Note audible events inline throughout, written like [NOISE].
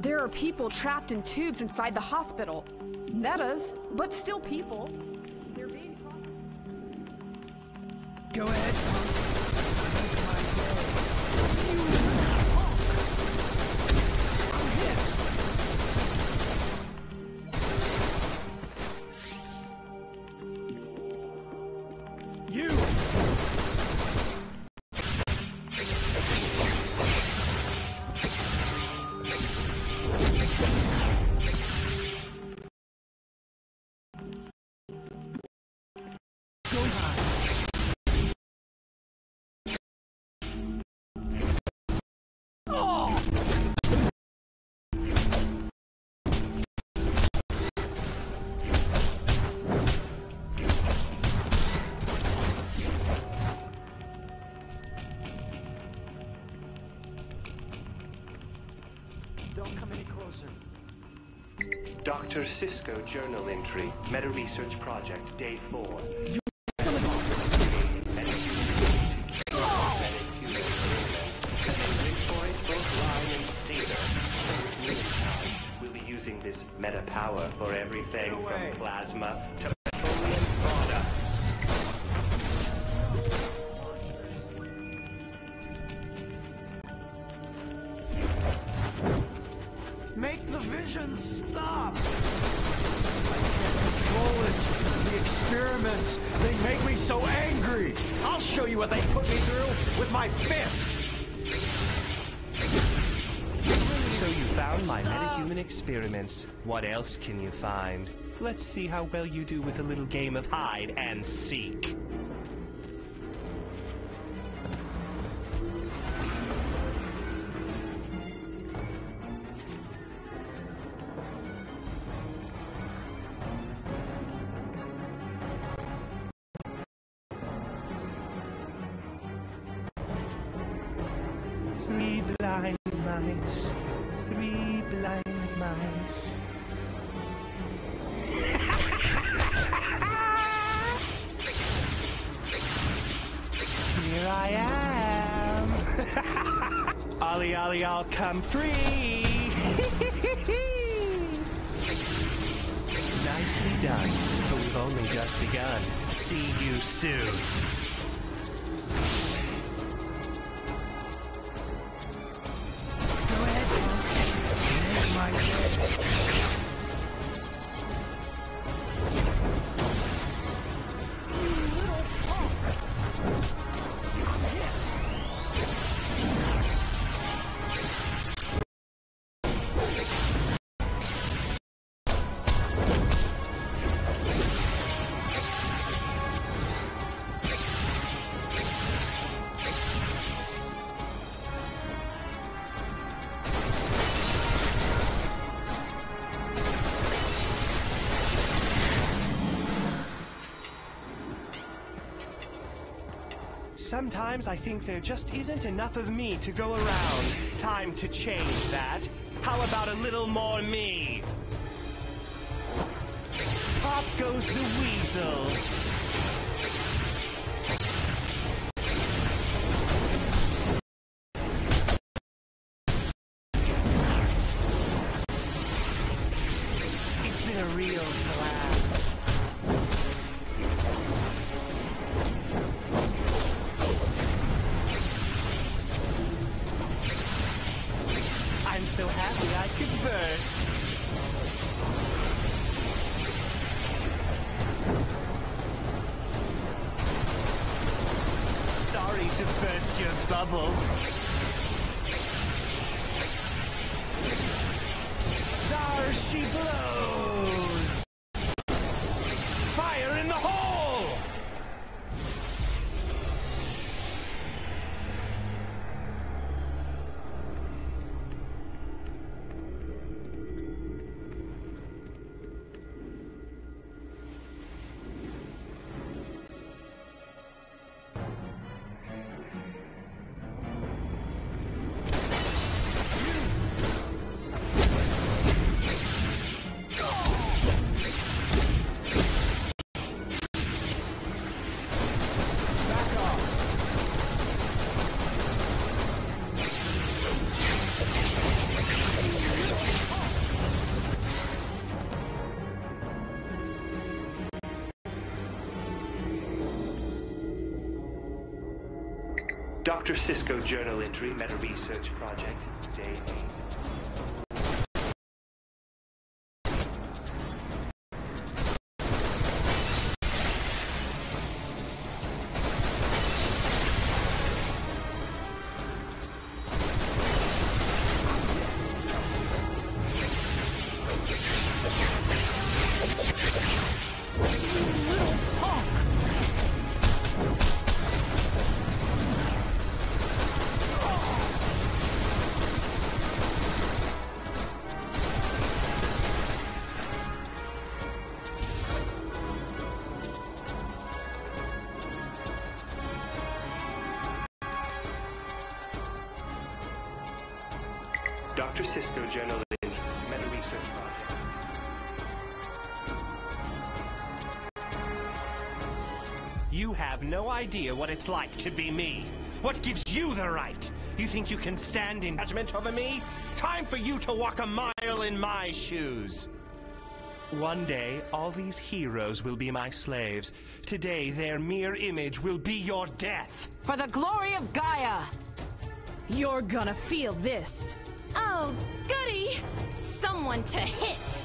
There are people trapped in tubes inside the hospital. Metas, but still people. Dr. Psycho journal entry, Meta Research Project, Day 4. We'll be using this meta power for everything No from plasma to show you what they put me through with my fist. So you found my metahuman experiments. What else can you find? Let's see how well you do with a little game of hide and seek. I'll come free. [LAUGHS] Nicely done, but we've only just begun. See you soon. Sometimes I think there just isn't enough of me to go around. Time to change that. How about a little more me? Pop goes the weasel. It's been a real blast. Bubble. There she blows! Dr. Psycho journal entry, meta research project, J.A. Dr. Psycho project. You have no idea what it's like to be me. What gives you the right? You think you can stand in judgment over me? Time for you to walk a mile in my shoes. One day, all these heroes will be my slaves. Today, their mere image will be your death. For the glory of Gaia! You're gonna feel this. Oh, goody! Someone to hit!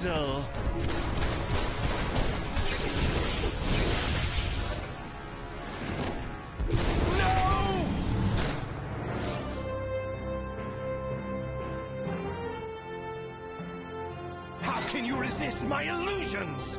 Weasel. How can you resist my illusions?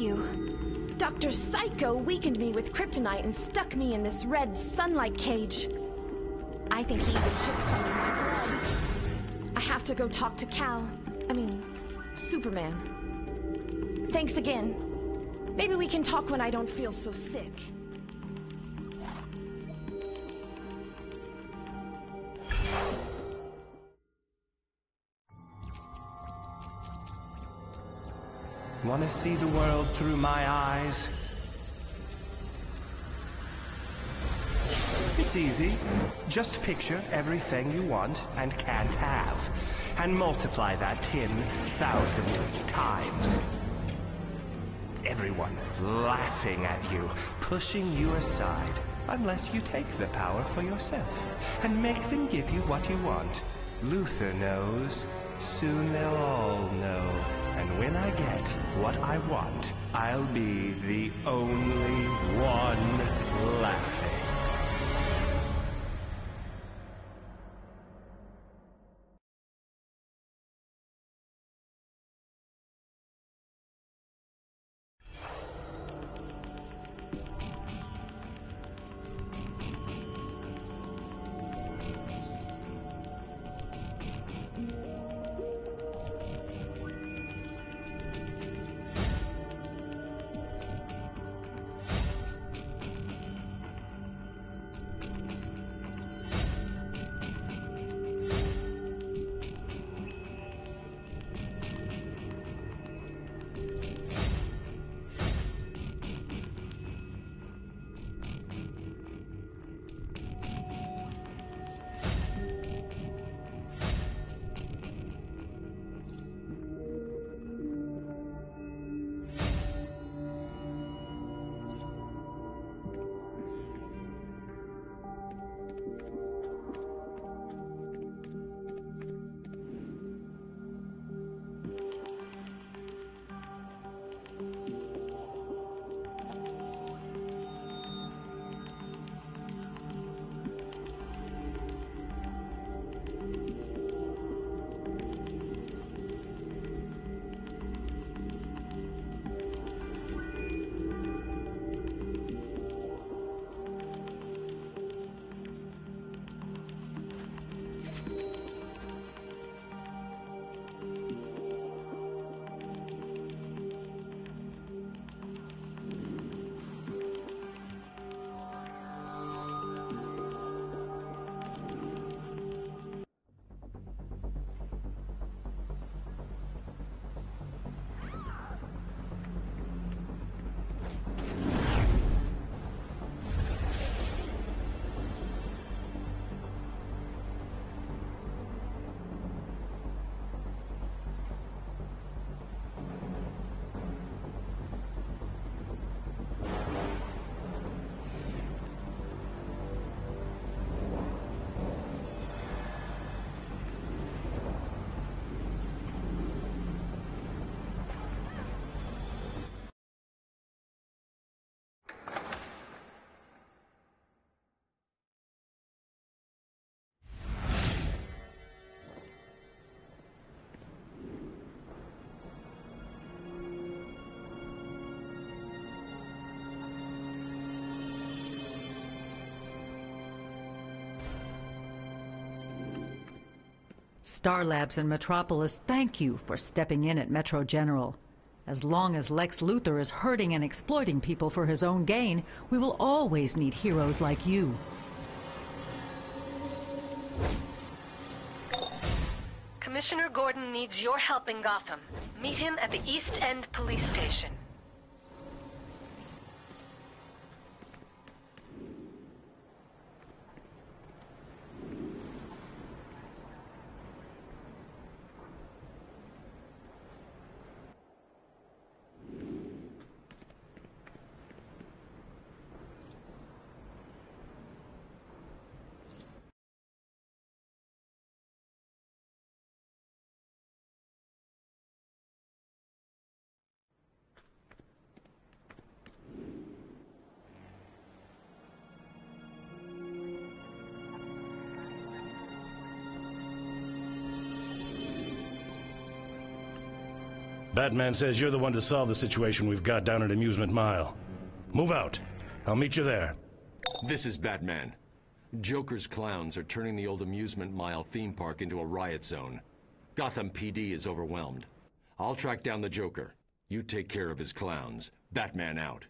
You. Dr. Psycho weakened me with kryptonite and stuck me in this red sunlight cage. I think he even took some of my blood. I have to go talk to Kal. I mean, Superman. Thanks again. Maybe we can talk when I don't feel so sick. See the world through my eyes? It's easy. Just picture everything you want and can't have, and multiply that 10,000 times. Everyone laughing at you, pushing you aside, unless you take the power for yourself and make them give you what you want. Luthor knows. Soon they'll all know. And when I get what I want, I'll be the only one laughing. Star Labs and Metropolis thank you for stepping in at Metro General. As long as Lex Luthor is hurting and exploiting people for his own gain, we will always need heroes like you. Commissioner Gordon needs your help in Gotham. Meet him at the East End Police Station. Batman says you're the one to solve the situation we've got down at Amusement Mile. Move out. I'll meet you there. This is Batman. Joker's clowns are turning the old Amusement Mile theme park into a riot zone. Gotham PD is overwhelmed. I'll track down the Joker. You take care of his clowns. Batman out.